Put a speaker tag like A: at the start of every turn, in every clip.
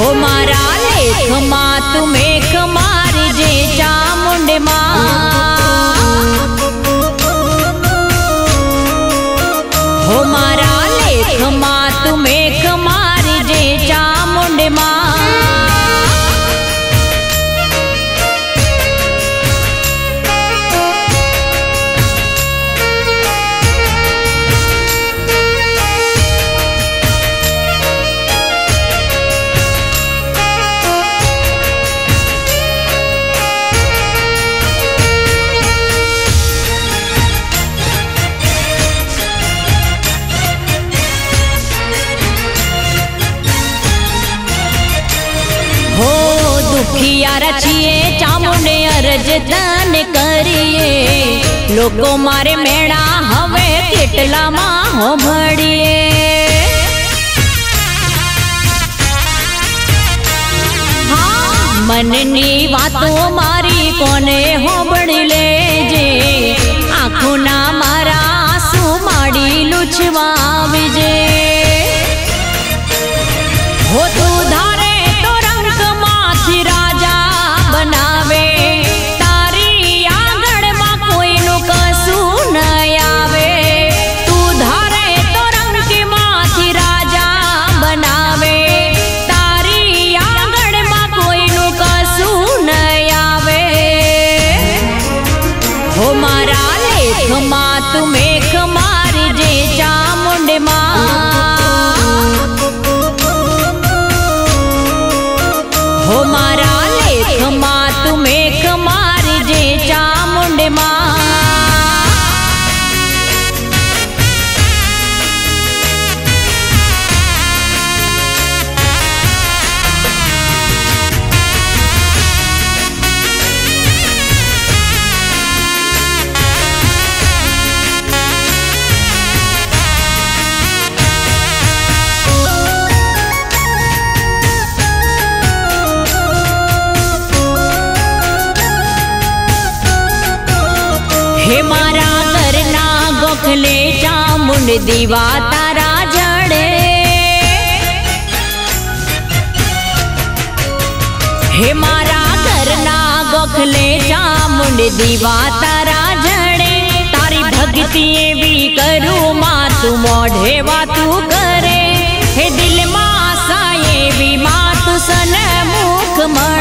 A: हो मारा लेख तुम्हें खमार जे हो मारा लेख तुम्हें खमार जे चामुंड मा। રજદાન કરીએ લોકો મારે મેળા હવે કેટલામાં હોભળીએ મનની વાતો મારી કોને હો दीवा तारा जड़े। हे मारा करना गोखले जा मुंड दीवा तारा जड़े। तारी भक्ति भी करू मा, तू मोढ़े वा तू करे। हे दिल मा साए भी मा, तू सन मुख मर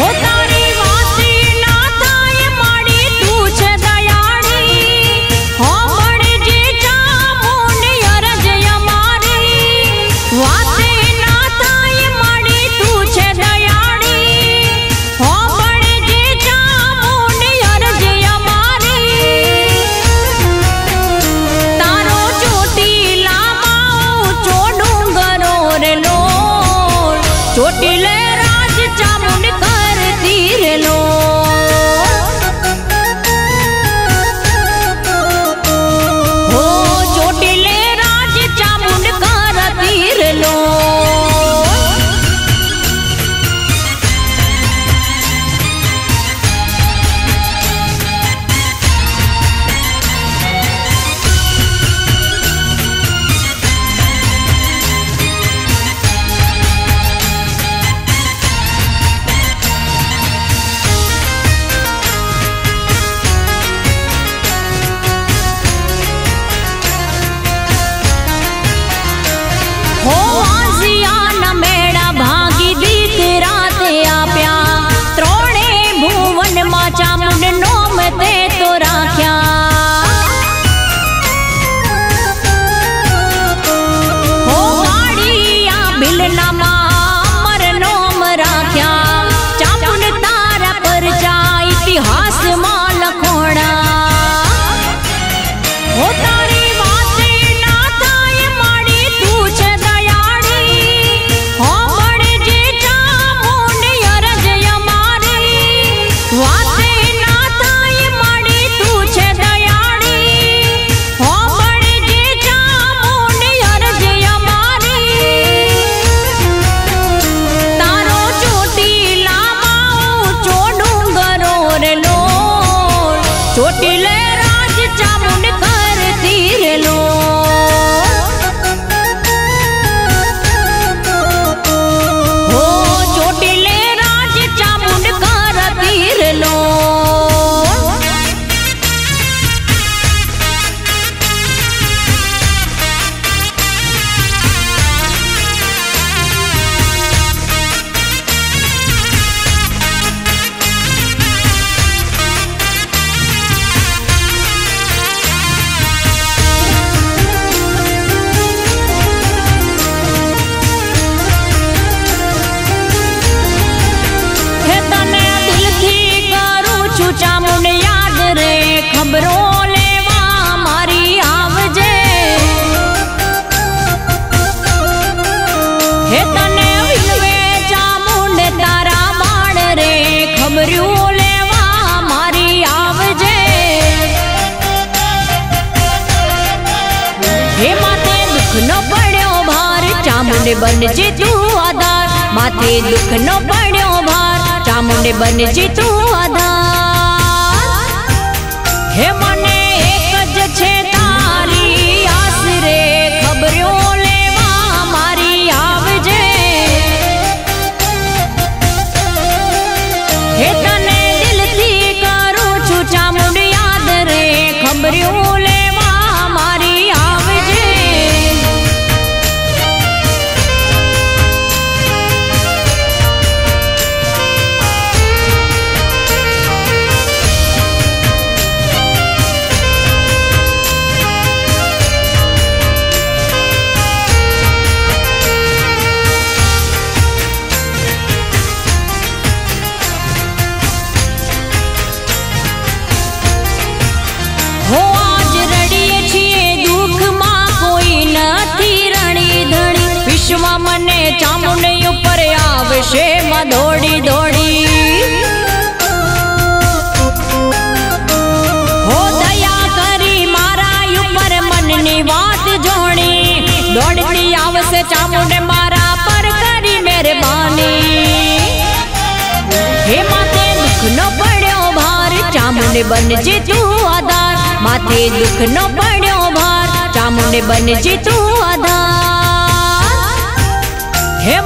A: 太田 હે ચામુંડ તારા બાણ રે લેવા મારી આવજે. હે દુઃખ નો પડ્યો ભાર, ચામુંડ બનજે તું આધાર. માથે દુઃખ નો પડ્યો ભાર, ચામુંડ બનજે તું આધાર. હે ચામુંડે બનજે તું આધાર. માથે દુઃખનો પડ્યો ભાર. ચામુંડે બનજે તું આધાર. હે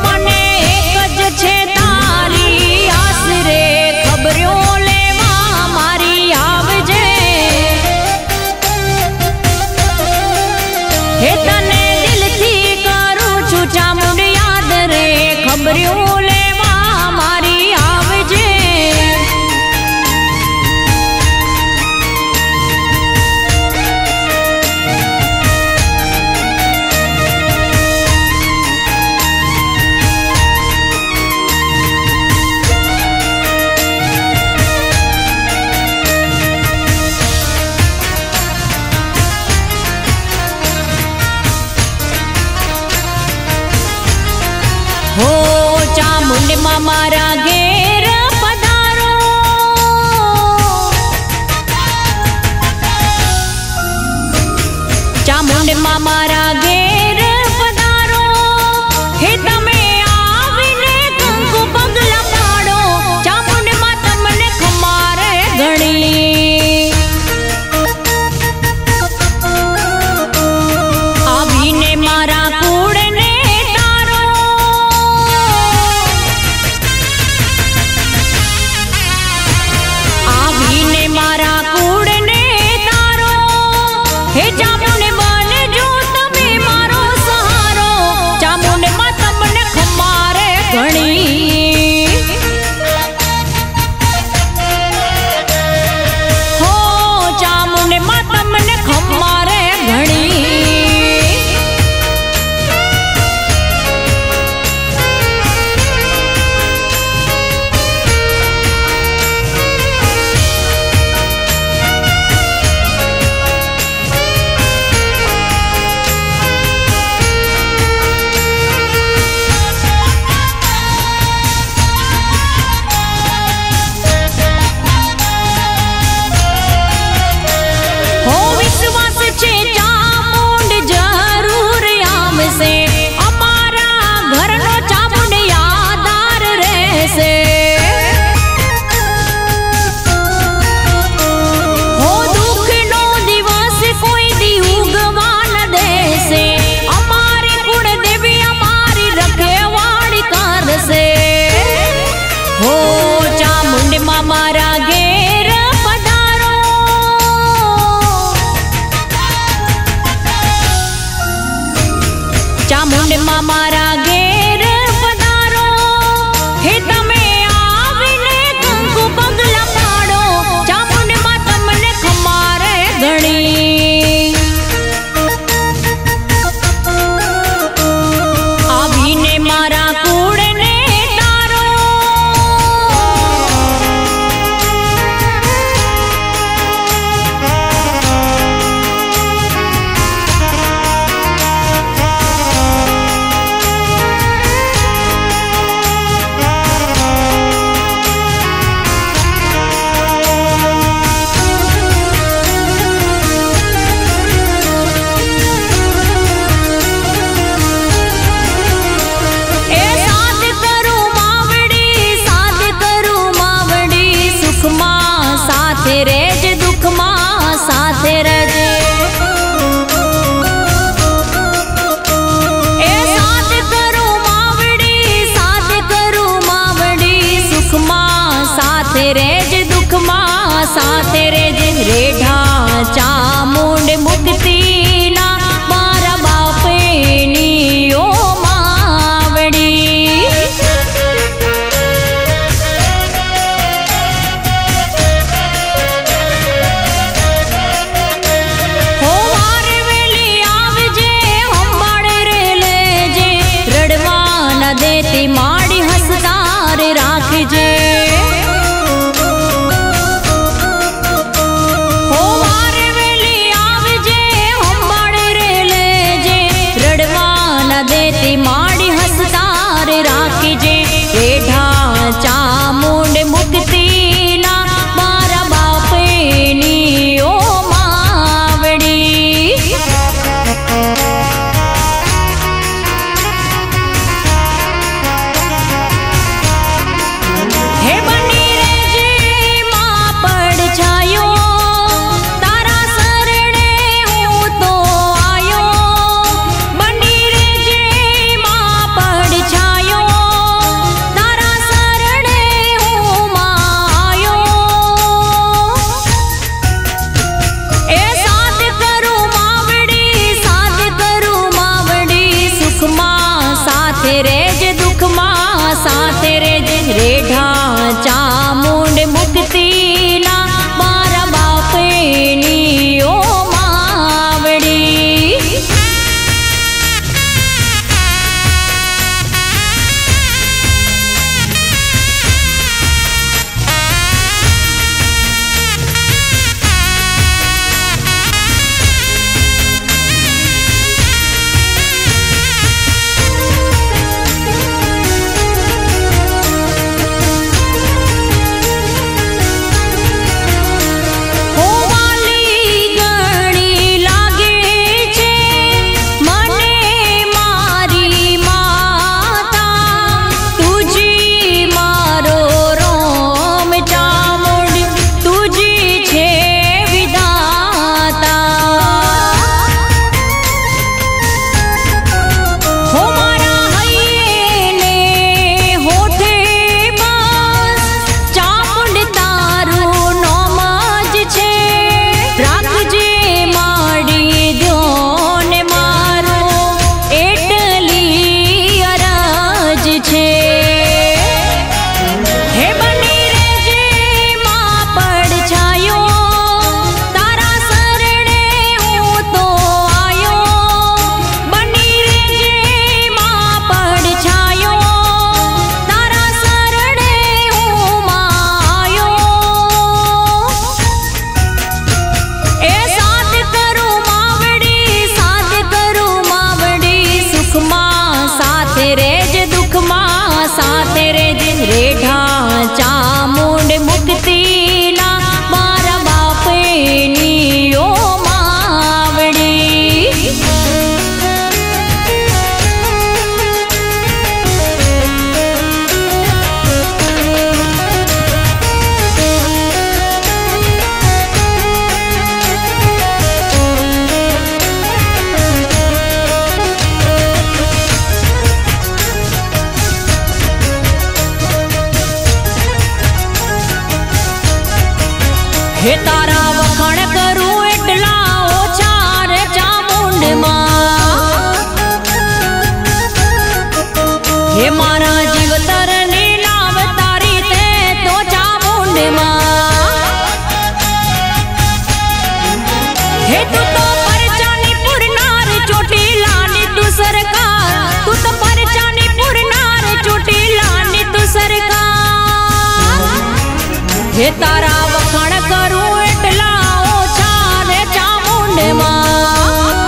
A: હે તારા વખાણ કરું એટલા ઓછા રે ચામુંડમાં.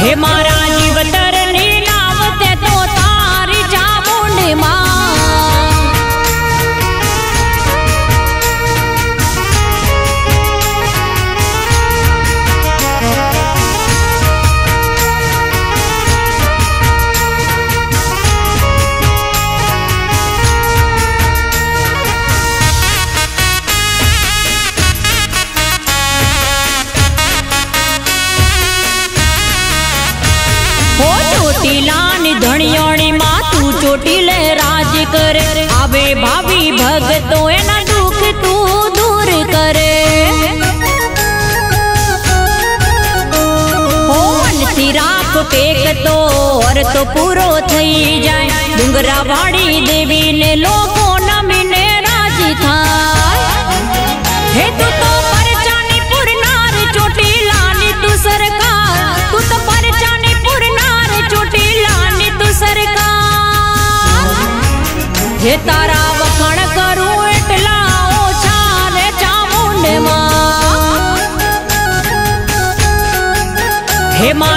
A: હે મારા तो पूरो थई जाए डुंगरावाड़ी देवी ने लोगो नमीने राज़ी था हे चोटी लानी तू सरकार तारा वखण करू एटला ओ छाने चामुंडे माँ हे माँ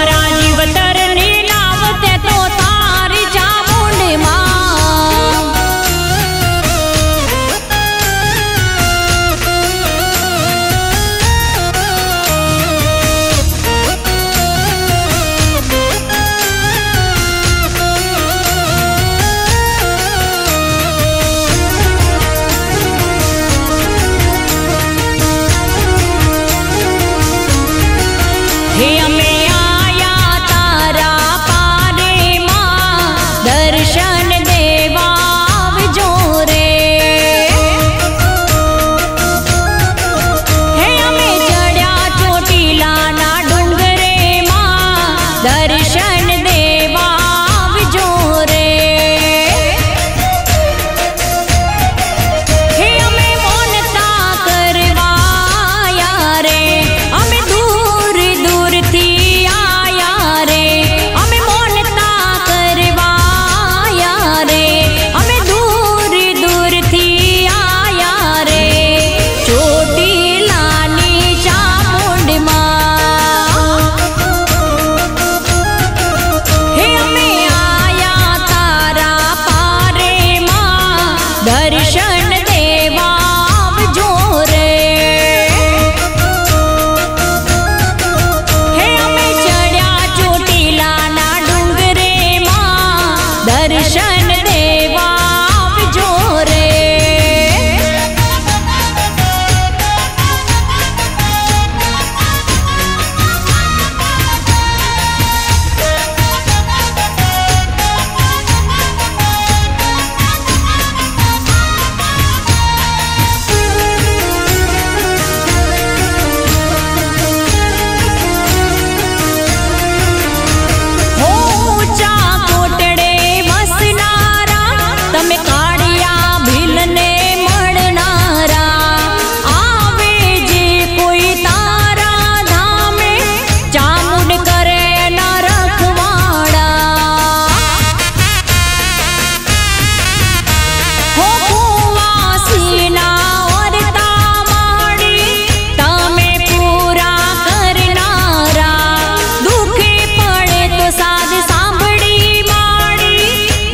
A: दर्शन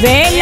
A: Ven.